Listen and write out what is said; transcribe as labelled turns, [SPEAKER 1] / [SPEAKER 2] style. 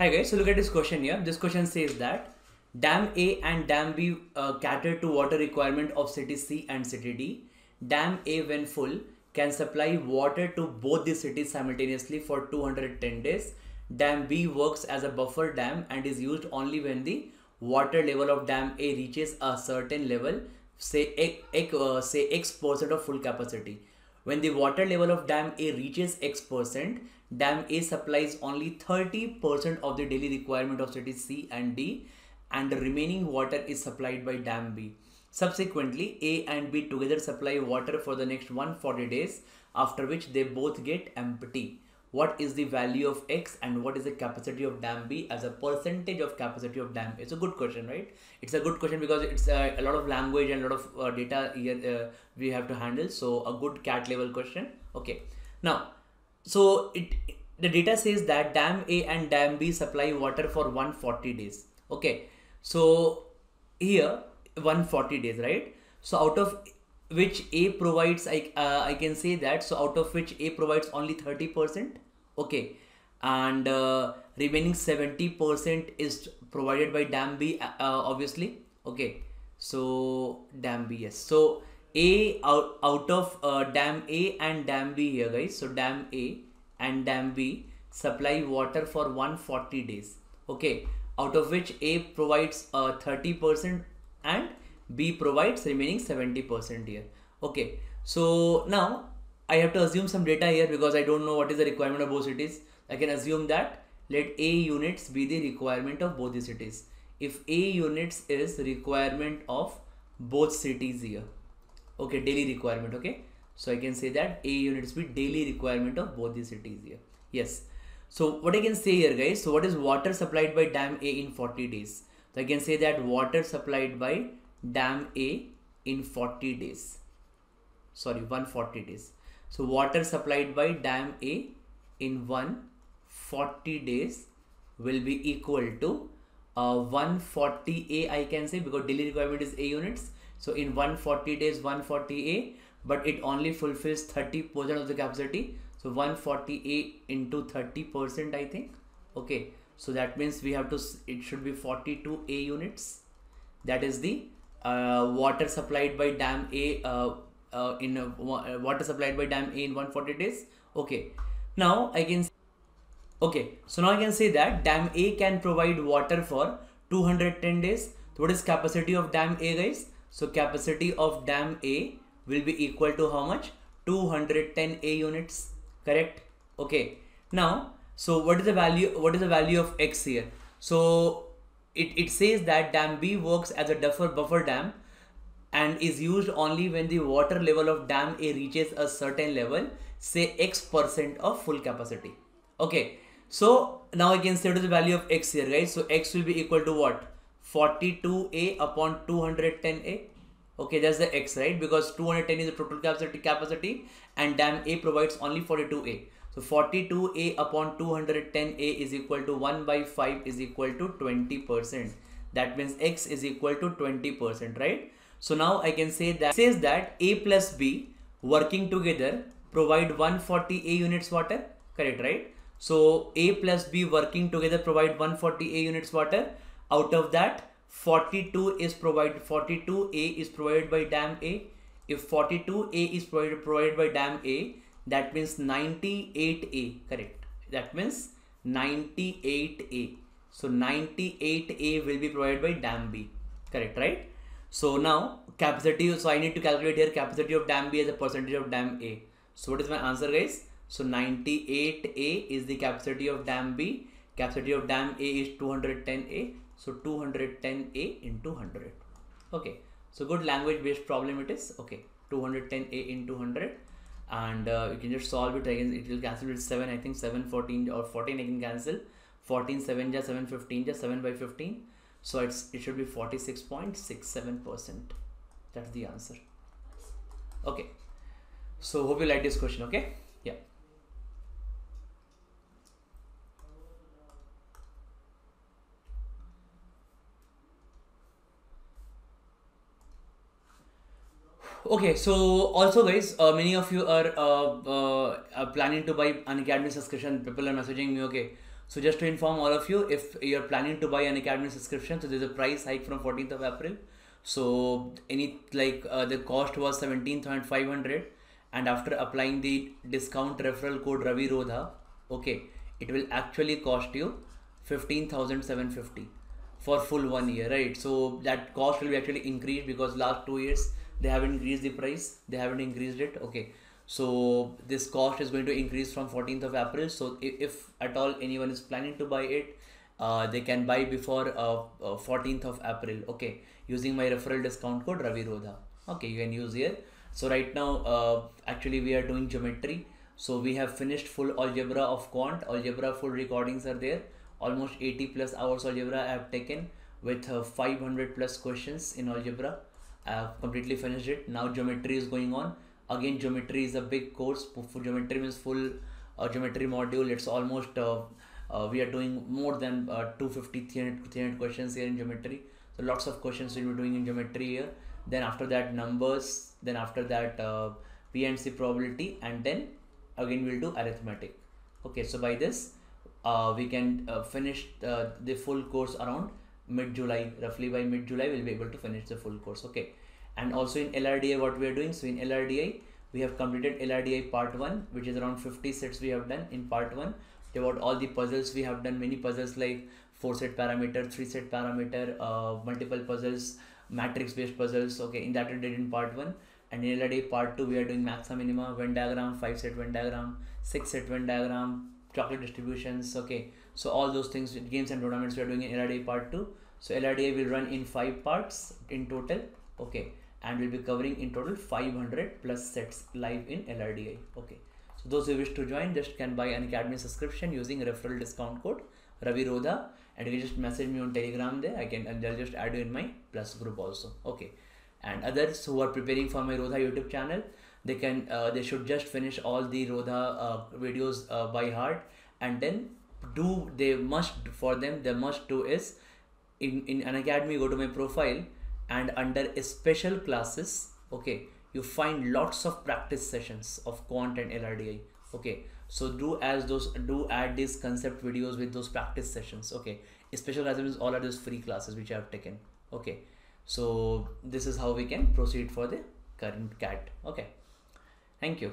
[SPEAKER 1] Hi guys, so look at this question here. This question says that Dam A and Dam B uh, cater to water requirement of city C and city D. Dam A when full can supply water to both the cities simultaneously for 210 days. Dam B works as a buffer dam and is used only when the water level of dam A reaches a certain level, say uh, say x percent of full capacity. When the water level of dam A reaches x percent, dam A supplies only 30% of the daily requirement of cities C and D and the remaining water is supplied by dam B. Subsequently, A and B together supply water for the next 140 days after which they both get empty. What is the value of X and what is the capacity of dam B as a percentage of capacity of dam? It's a good question, right? It's a good question because it's uh, a lot of language and a lot of uh, data here uh, we have to handle. So a good cat level question. Okay. Now, so it the data says that dam A and dam B supply water for 140 days. Okay. So here 140 days, right? So out of which A provides, I, uh, I can say that, so out of which A provides only 30%, okay, and uh, remaining 70% is provided by dam B, uh, obviously, okay, so dam B, yes, so A out, out of uh, dam A and dam B here guys, so dam A and dam B supply water for 140 days, okay, out of which A provides uh, 30% and B provides remaining 70% here. Okay, so now I have to assume some data here because I don't know what is the requirement of both cities. I can assume that let A units be the requirement of both the cities. If A units is requirement of both cities here. Okay, daily requirement. Okay, so I can say that A units be daily requirement of both the cities here. Yes. So what I can say here guys, so what is water supplied by dam A in 40 days? So I can say that water supplied by dam A in 40 days. Sorry, 140 days. So water supplied by dam A in 140 days will be equal to uh, 140A I can say because daily requirement is A units. So in 140 days 140A but it only fulfills 30% of the capacity. So 140A into 30% I think. Okay. So that means we have to, it should be 42A units. That is the uh, water supplied by dam A uh, uh, in uh, water supplied by dam A in 140 days. Okay, now I can okay. So now I can say that dam A can provide water for 210 days. What is capacity of dam A, guys? So capacity of dam A will be equal to how much? 210 A units. Correct. Okay. Now, so what is the value? What is the value of X here? So it, it says that dam B works as a buffer buffer dam and is used only when the water level of dam A reaches a certain level, say X percent of full capacity. Okay, so now I can set the value of X here, guys. So X will be equal to what? 42A upon 210A. Okay, that's the X, right? Because 210 is the total capacity capacity and dam A provides only 42A. So 42A upon 210A is equal to 1 by 5 is equal to 20%. That means X is equal to 20%, right? So now I can say that says that A plus B working together provide 140A units water. Correct, right? So A plus B working together provide 140A units water. Out of that 42 is provided 42A is provided by dam A. If 42A is provided provided by dam A, that means 98A, correct. That means 98A. So 98A will be provided by dam B, correct, right? So now capacity, so I need to calculate here capacity of dam B as a percentage of dam A. So what is my answer guys? So 98A is the capacity of dam B. Capacity of dam A is 210A. So 210A into 100. Okay. So good language based problem it is. Okay. 210A into 100 and uh, you can just solve it again it will cancel with 7 I think 7 14 or 14 I can cancel. 14 7 just 7 15 just 7 by 15 so it's it should be 46.67 percent. That's the answer. Okay. So hope you like this question okay? Yeah okay so also guys uh, many of you are uh, uh, planning to buy Unacademy subscription. People are messaging me okay. So just to inform all of you if you're planning to buy Unacademy subscription so there's a price hike from 14th of april. So any like uh, the cost was 17,500 and after applying the discount referral code ravi rodha okay it will actually cost you 15750 for full one year right? So that cost will be actually increased because last two years they haven't increased the price they haven't increased it okay. So this cost is going to increase from 14th of april so if, if at all anyone is planning to buy it uh, they can buy before uh, uh, 14th of april okay. Using my referral discount code ravi rodha okay you can use here. So right now uh, actually we are doing geometry so we have finished full algebra of quant algebra full recordings are there. Almost 80 plus hours algebra i have taken with uh, 500 plus questions in algebra i have completely finished it. Now geometry is going on. Again geometry is a big course. Geometry means full uh, geometry module. It's almost uh, uh, we are doing more than uh, 250 300, 300 questions here in geometry. So lots of questions we'll be doing in geometry here. Then after that numbers. Then after that uh, pnc probability. And then again we'll do arithmetic. Okay so by this uh, we can uh, finish uh, the full course around mid july roughly by mid july we'll be able to finish the full course okay? And also in lrdi what we are doing? So in lrdi we have completed lrdi part 1 which is around 50 sets we have done in part 1 about all the puzzles we have done many puzzles like four set parameter three set parameter uh, multiple puzzles matrix based puzzles okay in that we did in part one. And in LRDI part two we are doing maxima minima Venn diagram five set Venn diagram six set Venn diagram chocolate distributions okay so all those things games and tournaments we are doing in LRDI part two so LRDI will run in five parts in total okay and we'll be covering in total 500 plus sets live in LRDI okay so those who wish to join just can buy Unacademy subscription using referral discount code Ravi Rodha and you can just message me on Telegram there. I can and I'll just add you in my plus group also. Okay. And others who are preparing for my Rodha YouTube channel, they can uh, they should just finish all the Rodha uh, videos uh, by heart. And then do they must for them the must do is in in Unacademy go to my profile and under special classes okay you find lots of practice sessions of quant and LRDI okay. So do as those do add these concept videos with those practice sessions okay. Special classes all are those free classes which I have taken okay. So this is how we can proceed for the current cat okay thank you